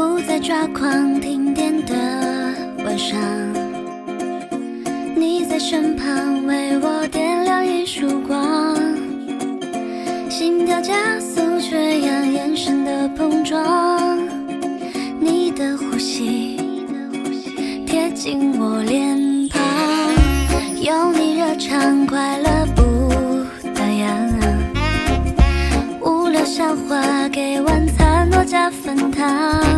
不再抓狂，停电的晚上，你在身旁为我点亮一束光，心跳加速，缺氧，眼神的碰撞，你的呼吸。贴近我脸庞，有你热肠，快乐不打烊，无聊笑话给晚餐多加粉糖。